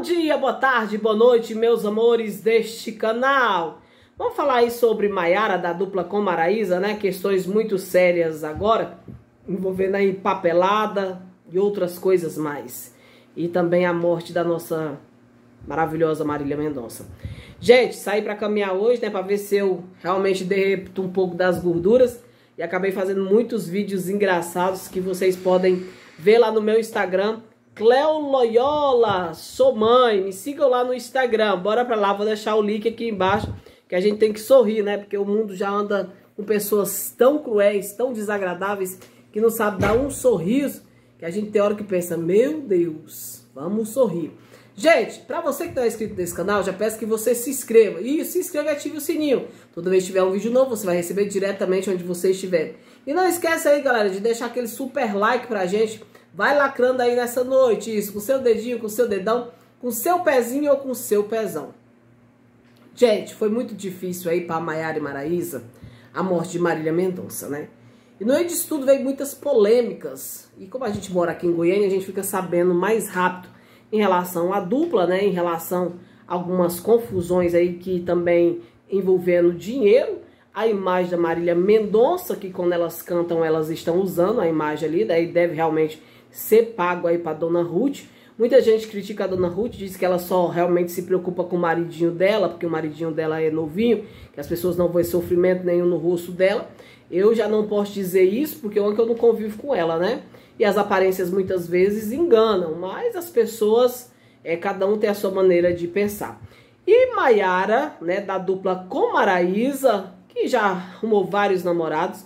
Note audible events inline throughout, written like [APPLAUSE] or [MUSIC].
Bom dia, boa tarde, boa noite, meus amores deste canal. Vamos falar aí sobre Maiara da dupla com Maraísa, né? Questões muito sérias agora, envolvendo aí papelada e outras coisas mais. E também a morte da nossa maravilhosa Marília Mendonça. Gente, saí para caminhar hoje, né, para ver se eu realmente derreto um pouco das gorduras e acabei fazendo muitos vídeos engraçados que vocês podem ver lá no meu Instagram Cleo Loyola, sou mãe, me sigam lá no Instagram, bora pra lá, vou deixar o link aqui embaixo, que a gente tem que sorrir, né, porque o mundo já anda com pessoas tão cruéis, tão desagradáveis, que não sabe dar um sorriso, que a gente tem hora que pensa, meu Deus, vamos sorrir. Gente, para você que não é inscrito nesse canal, já peço que você se inscreva. E se inscreva e ative o sininho. Toda vez que tiver um vídeo novo, você vai receber diretamente onde você estiver. E não esquece aí, galera, de deixar aquele super like pra gente Vai lacrando aí nessa noite, isso, com seu dedinho, com seu dedão, com seu pezinho ou com seu pezão. Gente, foi muito difícil aí para Maiara e Maraísa a morte de Marília Mendonça, né? E no meio disso tudo veio muitas polêmicas. E como a gente mora aqui em Goiânia, a gente fica sabendo mais rápido em relação à dupla, né? Em relação a algumas confusões aí que também envolvendo dinheiro. A imagem da Marília Mendonça, que quando elas cantam, elas estão usando a imagem ali, daí deve realmente ser pago aí para dona Ruth. Muita gente critica a dona Ruth, diz que ela só realmente se preocupa com o maridinho dela, porque o maridinho dela é novinho, que as pessoas não vão sofrimento nenhum no rosto dela. Eu já não posso dizer isso, porque eu não convivo com ela, né? E as aparências muitas vezes enganam, mas as pessoas, é, cada um tem a sua maneira de pensar. E Maiara, né, da dupla com Maraísa, que já arrumou vários namorados,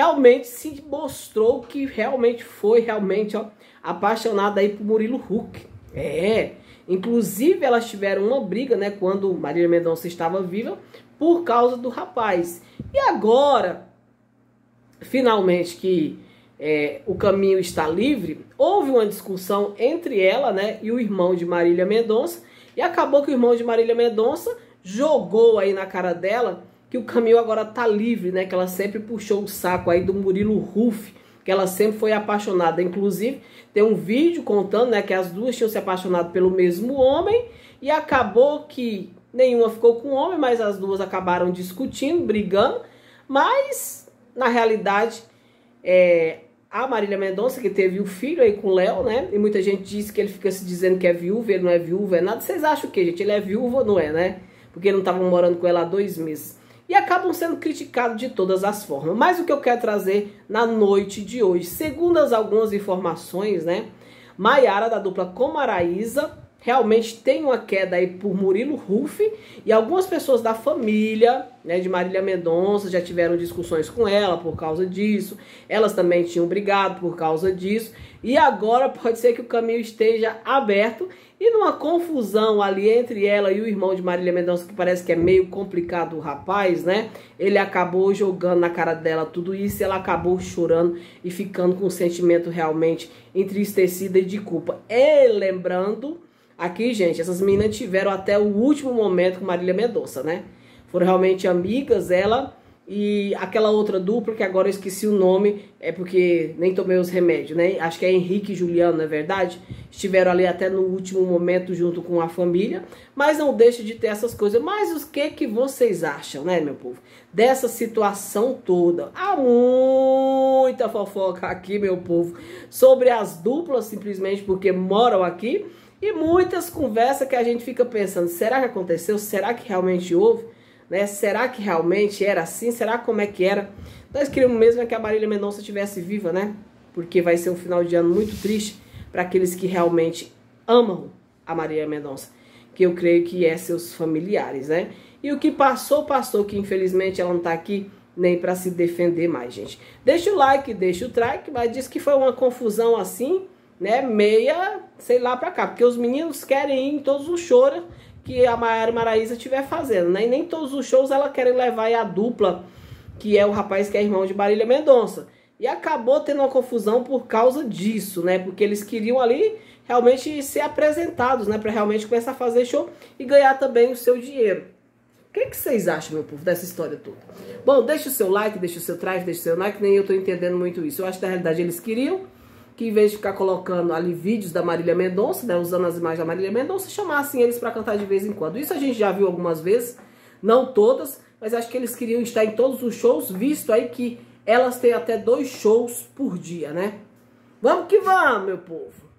realmente se mostrou que realmente foi realmente ó, apaixonada aí por Murilo Huck. É, inclusive elas tiveram uma briga, né, quando Marília Mendonça estava viva, por causa do rapaz. E agora, finalmente que é, o caminho está livre, houve uma discussão entre ela, né, e o irmão de Marília Mendonça, e acabou que o irmão de Marília Mendonça jogou aí na cara dela que o caminho agora tá livre, né? Que ela sempre puxou o saco aí do Murilo Ruff, que ela sempre foi apaixonada. Inclusive, tem um vídeo contando, né, que as duas tinham se apaixonado pelo mesmo homem e acabou que nenhuma ficou com o homem, mas as duas acabaram discutindo, brigando. Mas, na realidade, é, a Marília Mendonça, que teve o um filho aí com o Léo, né? E muita gente diz que ele fica se dizendo que é viúva, ele não é viúva, é nada. Vocês acham o quê, gente? Ele é viúva ou não é, né? Porque ele não estava morando com ela há dois meses e acabam sendo criticados de todas as formas. Mas o que eu quero trazer na noite de hoje, segundo as algumas informações, né? Maiara da dupla Comaraísa realmente tem uma queda aí por Murilo Ruff e algumas pessoas da família, né, de Marília Mendonça já tiveram discussões com ela por causa disso. Elas também tinham brigado por causa disso. E agora [LAUGHS] pode ser que o caminho esteja aberto e numa confusão ali entre ela e o irmão de Marília Mendonça, que parece que é meio complicado o rapaz, né? Ele acabou jogando na cara dela tudo isso e ela acabou chorando e ficando com um sentimento realmente entristecida e de culpa. E lembrando Aqui, gente, essas meninas tiveram até o último momento com Marília Mendonça, né? Foram realmente amigas, ela e aquela outra dupla, que agora eu esqueci o nome, é porque nem tomei os remédios, né? Acho que é Henrique e Juliano, não é verdade? Estiveram ali até no último momento junto com a família, mas não deixa de ter essas coisas. Mas o que que vocês acham, né, meu povo? Dessa situação toda. Há muita fofoca aqui, meu povo, sobre as duplas, simplesmente porque moram aqui e muitas conversas que a gente fica pensando, será que aconteceu? Será que realmente houve? Né? Será que realmente era assim? Será como é que era? Nós queríamos mesmo é que a Marília Mendonça estivesse viva, né? Porque vai ser um final de ano muito triste para aqueles que realmente amam a Marília Mendonça. Que eu creio que é seus familiares, né? E o que passou, passou, que infelizmente ela não tá aqui nem para se defender mais, gente. Deixa o like, deixa o like, mas diz que foi uma confusão assim, né, meia, sei lá pra cá. Porque os meninos querem ir em todos os shows que a Maiara Maraísa estiver fazendo, né? E nem todos os shows ela querem levar a dupla, que é o rapaz que é irmão de Marília Mendonça. E acabou tendo uma confusão por causa disso, né? Porque eles queriam ali realmente ser apresentados, né? Pra realmente começar a fazer show e ganhar também o seu dinheiro. O que, que vocês acham, meu povo, dessa história toda? Bom, deixa o seu like, deixa o seu traje, deixa o seu like, nem eu tô entendendo muito isso. Eu acho que na realidade eles queriam que em vez de ficar colocando ali vídeos da Marília Mendonça, né, usando as imagens da Marília Mendonça, chamassem eles para cantar de vez em quando. Isso a gente já viu algumas vezes, não todas, mas acho que eles queriam estar em todos os shows, visto aí que elas têm até dois shows por dia, né? Vamos que vamos, meu povo!